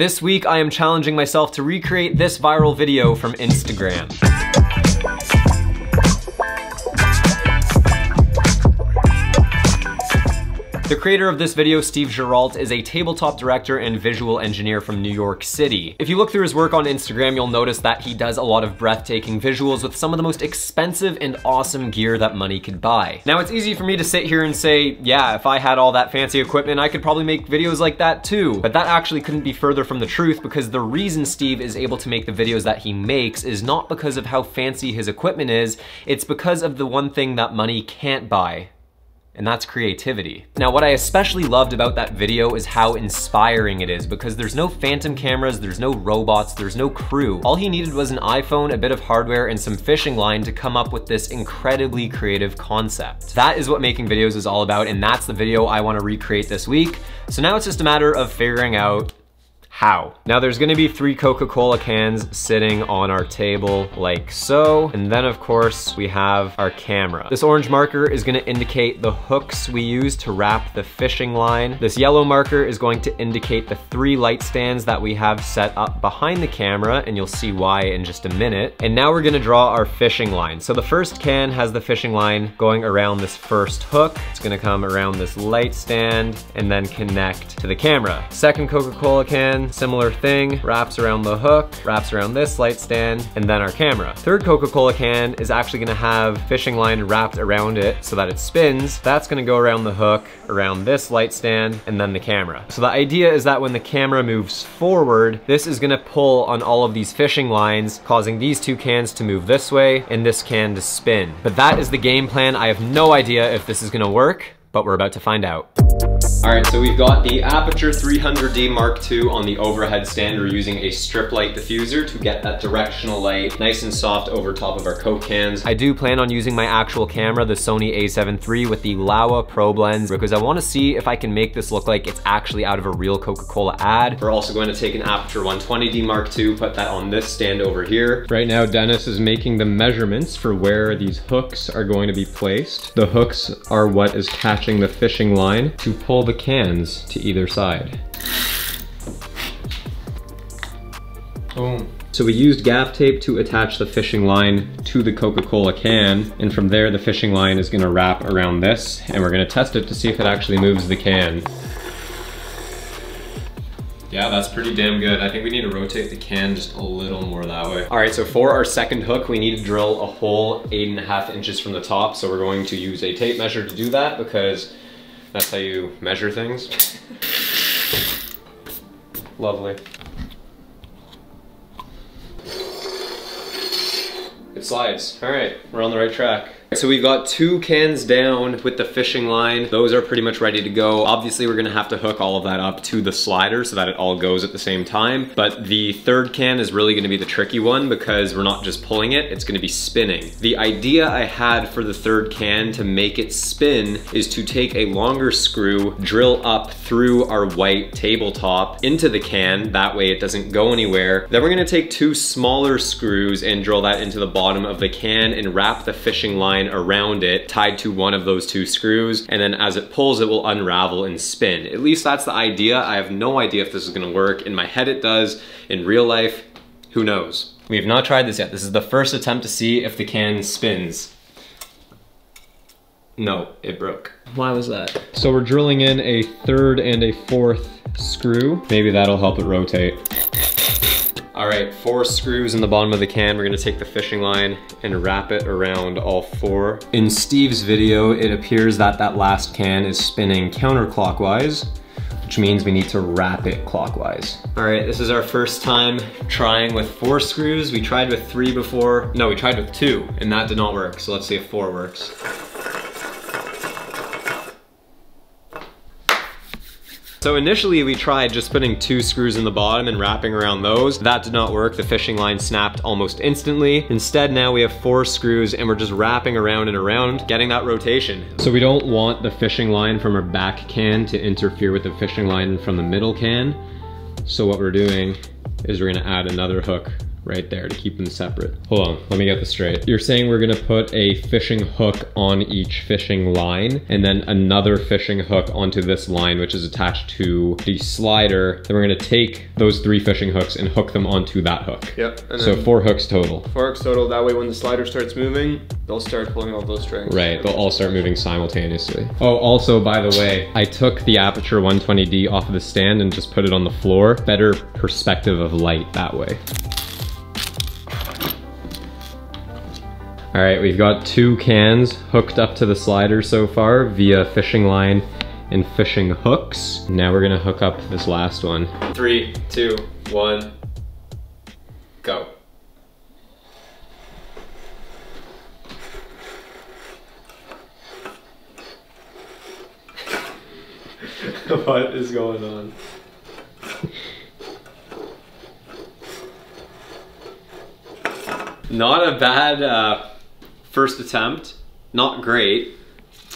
This week I am challenging myself to recreate this viral video from Instagram. The creator of this video, Steve Giralt, is a tabletop director and visual engineer from New York City. If you look through his work on Instagram, you'll notice that he does a lot of breathtaking visuals with some of the most expensive and awesome gear that money could buy. Now, it's easy for me to sit here and say, yeah, if I had all that fancy equipment, I could probably make videos like that too. But that actually couldn't be further from the truth because the reason Steve is able to make the videos that he makes is not because of how fancy his equipment is, it's because of the one thing that money can't buy, and that's creativity. Now, what I especially loved about that video is how inspiring it is because there's no phantom cameras, there's no robots, there's no crew. All he needed was an iPhone, a bit of hardware, and some fishing line to come up with this incredibly creative concept. That is what making videos is all about, and that's the video I wanna recreate this week. So now it's just a matter of figuring out how? Now there's gonna be three Coca-Cola cans sitting on our table like so. And then of course we have our camera. This orange marker is gonna indicate the hooks we use to wrap the fishing line. This yellow marker is going to indicate the three light stands that we have set up behind the camera and you'll see why in just a minute. And now we're gonna draw our fishing line. So the first can has the fishing line going around this first hook. It's gonna come around this light stand and then connect to the camera. Second Coca-Cola can similar thing, wraps around the hook, wraps around this light stand, and then our camera. Third Coca-Cola can is actually gonna have fishing line wrapped around it so that it spins. That's gonna go around the hook, around this light stand, and then the camera. So the idea is that when the camera moves forward, this is gonna pull on all of these fishing lines, causing these two cans to move this way and this can to spin. But that is the game plan. I have no idea if this is gonna work, but we're about to find out. All right, so we've got the Aputure 300D Mark II on the overhead stand. We're using a strip light diffuser to get that directional light nice and soft over top of our Coke cans. I do plan on using my actual camera, the Sony a7 III with the Laowa probe lens because I wanna see if I can make this look like it's actually out of a real Coca-Cola ad. We're also going to take an Aputure 120D Mark II, put that on this stand over here. Right now, Denis is making the measurements for where these hooks are going to be placed. The hooks are what is catching the fishing line to pull the the cans to either side. Boom. So we used gaff tape to attach the fishing line to the Coca-Cola can, and from there the fishing line is gonna wrap around this, and we're gonna test it to see if it actually moves the can. Yeah, that's pretty damn good. I think we need to rotate the can just a little more that way. All right, so for our second hook, we need to drill a hole eight and a half inches from the top. So we're going to use a tape measure to do that because that's how you measure things. Lovely. It slides. All right, we're on the right track. So we've got two cans down with the fishing line. Those are pretty much ready to go. Obviously, we're gonna have to hook all of that up to the slider so that it all goes at the same time. But the third can is really gonna be the tricky one because we're not just pulling it, it's gonna be spinning. The idea I had for the third can to make it spin is to take a longer screw, drill up through our white tabletop into the can. That way it doesn't go anywhere. Then we're gonna take two smaller screws and drill that into the bottom of the can and wrap the fishing line line around it tied to one of those two screws and then as it pulls it will unravel and spin. At least that's the idea. I have no idea if this is gonna work. In my head it does. In real life, who knows? We have not tried this yet. This is the first attempt to see if the can spins. No, it broke. Why was that? So we're drilling in a third and a fourth screw. Maybe that'll help it rotate. All right, four screws in the bottom of the can. We're gonna take the fishing line and wrap it around all four. In Steve's video, it appears that that last can is spinning counterclockwise, which means we need to wrap it clockwise. All right, this is our first time trying with four screws. We tried with three before. No, we tried with two, and that did not work. So let's see if four works. So initially we tried just putting two screws in the bottom and wrapping around those. That did not work. The fishing line snapped almost instantly. Instead now we have four screws and we're just wrapping around and around, getting that rotation. So we don't want the fishing line from our back can to interfere with the fishing line from the middle can. So what we're doing is we're gonna add another hook right there to keep them separate. Hold on, let me get this straight. You're saying we're gonna put a fishing hook on each fishing line and then another fishing hook onto this line, which is attached to the slider. Then we're gonna take those three fishing hooks and hook them onto that hook. Yep. So four hooks total. four hooks total. That way when the slider starts moving, they'll start pulling all those strings. Right, they'll all start moving simultaneously. Oh, also, by the way, I took the Aputure 120D off of the stand and just put it on the floor. Better perspective of light that way. All right, we've got two cans hooked up to the slider so far via fishing line and fishing hooks. Now we're gonna hook up this last one. Three, two, one, go. what is going on? Not a bad uh, first attempt. Not great.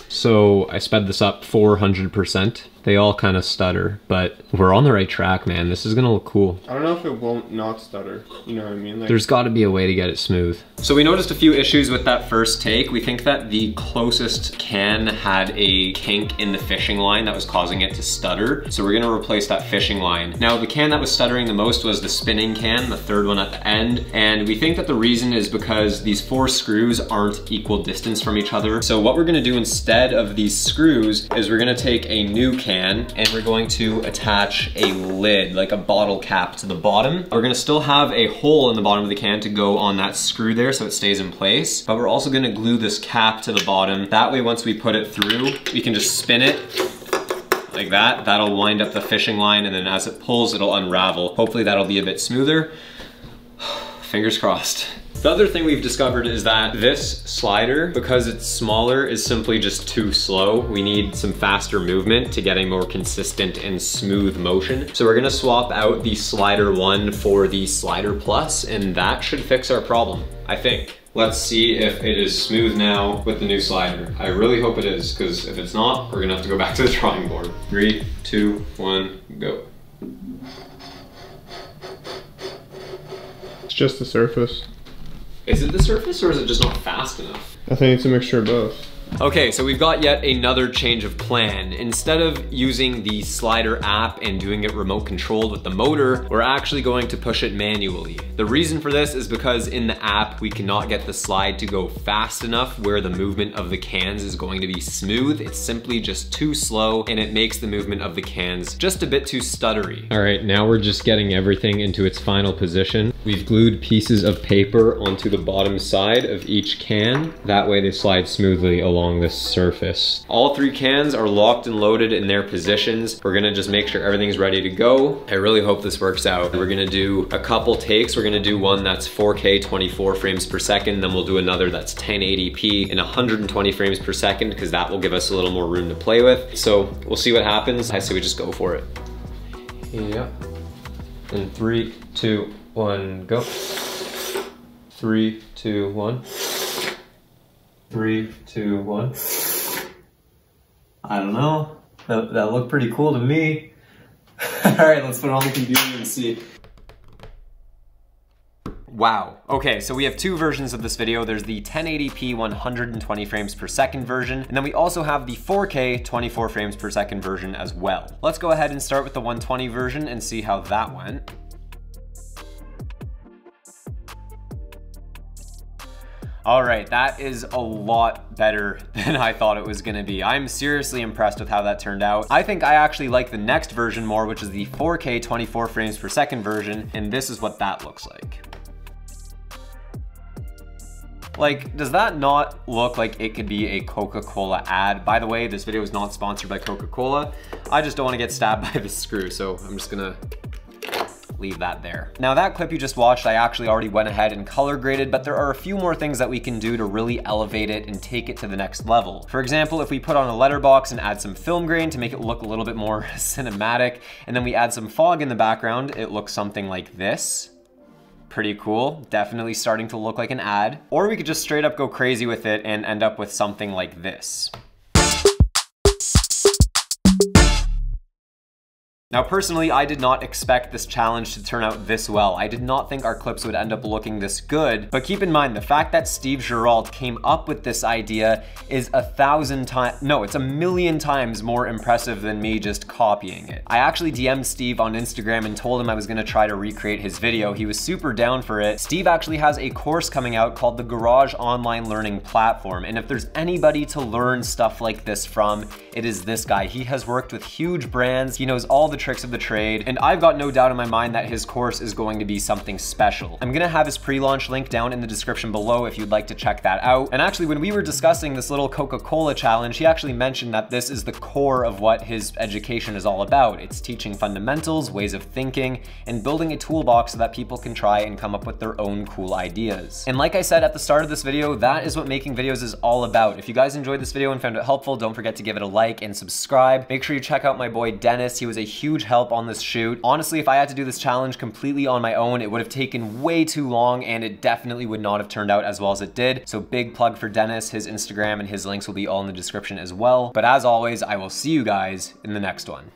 So I sped this up 400%. They all kind of stutter, but we're on the right track, man. This is gonna look cool. I don't know if it won't not stutter. You know what I mean? Like, There's gotta be a way to get it smooth. So we noticed a few issues with that first take. We think that the closest can had a kink in the fishing line that was causing it to stutter. So we're gonna replace that fishing line. Now the can that was stuttering the most was the spinning can, the third one at the end. And we think that the reason is because these four screws aren't equal distance from each other. So what we're gonna do instead of these screws is we're gonna take a new can and we're going to attach a lid, like a bottle cap to the bottom. We're gonna still have a hole in the bottom of the can to go on that screw there so it stays in place, but we're also gonna glue this cap to the bottom. That way, once we put it through, we can just spin it like that. That'll wind up the fishing line and then as it pulls, it'll unravel. Hopefully that'll be a bit smoother. Fingers crossed. The other thing we've discovered is that this slider, because it's smaller, is simply just too slow. We need some faster movement to get a more consistent and smooth motion. So we're gonna swap out the slider one for the slider plus, and that should fix our problem, I think. Let's see if it is smooth now with the new slider. I really hope it is, because if it's not, we're gonna have to go back to the drawing board. Three, two, one, go. it's just the surface. Is it the surface or is it just not fast enough? I think it's a mixture of both. Okay, so we've got yet another change of plan. Instead of using the slider app and doing it remote controlled with the motor, we're actually going to push it manually. The reason for this is because in the app, we cannot get the slide to go fast enough where the movement of the cans is going to be smooth. It's simply just too slow and it makes the movement of the cans just a bit too stuttery. All right, now we're just getting everything into its final position. We've glued pieces of paper onto the bottom side of each can. That way they slide smoothly along the surface. All three cans are locked and loaded in their positions. We're gonna just make sure everything's ready to go. I really hope this works out. We're gonna do a couple takes. We're gonna do one that's 4K 24 frames per second, then we'll do another that's 1080p and 120 frames per second because that will give us a little more room to play with. So we'll see what happens. I say we just go for it. Yeah. In three, two, one, go. Three, two, one. Three, two, one. I don't know. That, that looked pretty cool to me. All right, let's put it on the computer and see. Wow. Okay, so we have two versions of this video. There's the 1080p 120 frames per second version, and then we also have the 4K 24 frames per second version as well. Let's go ahead and start with the 120 version and see how that went. All right, that is a lot better than I thought it was gonna be. I'm seriously impressed with how that turned out. I think I actually like the next version more, which is the 4K 24 frames per second version, and this is what that looks like. Like, does that not look like it could be a Coca-Cola ad? By the way, this video is not sponsored by Coca-Cola. I just don't wanna get stabbed by this screw, so I'm just gonna leave that there. Now that clip you just watched, I actually already went ahead and color graded, but there are a few more things that we can do to really elevate it and take it to the next level. For example, if we put on a letterbox and add some film grain to make it look a little bit more cinematic, and then we add some fog in the background, it looks something like this pretty cool. Definitely starting to look like an ad. Or we could just straight up go crazy with it and end up with something like this. Now personally, I did not expect this challenge to turn out this well. I did not think our clips would end up looking this good, but keep in mind the fact that Steve Giralt came up with this idea is a thousand times, no, it's a million times more impressive than me just copying it. I actually DM'd Steve on Instagram and told him I was gonna try to recreate his video. He was super down for it. Steve actually has a course coming out called the Garage Online Learning Platform, and if there's anybody to learn stuff like this from, it is this guy. He has worked with huge brands, he knows all the tricks of the trade, and I've got no doubt in my mind that his course is going to be something special. I'm gonna have his pre-launch link down in the description below if you'd like to check that out. And actually, when we were discussing this little Coca-Cola challenge, he actually mentioned that this is the core of what his education is all about. It's teaching fundamentals, ways of thinking, and building a toolbox so that people can try and come up with their own cool ideas. And like I said at the start of this video, that is what making videos is all about. If you guys enjoyed this video and found it helpful, don't forget to give it a like and subscribe. Make sure you check out my boy Denis. He was a huge huge help on this shoot. Honestly, if I had to do this challenge completely on my own, it would have taken way too long and it definitely would not have turned out as well as it did. So big plug for Denis, his Instagram and his links will be all in the description as well. But as always, I will see you guys in the next one.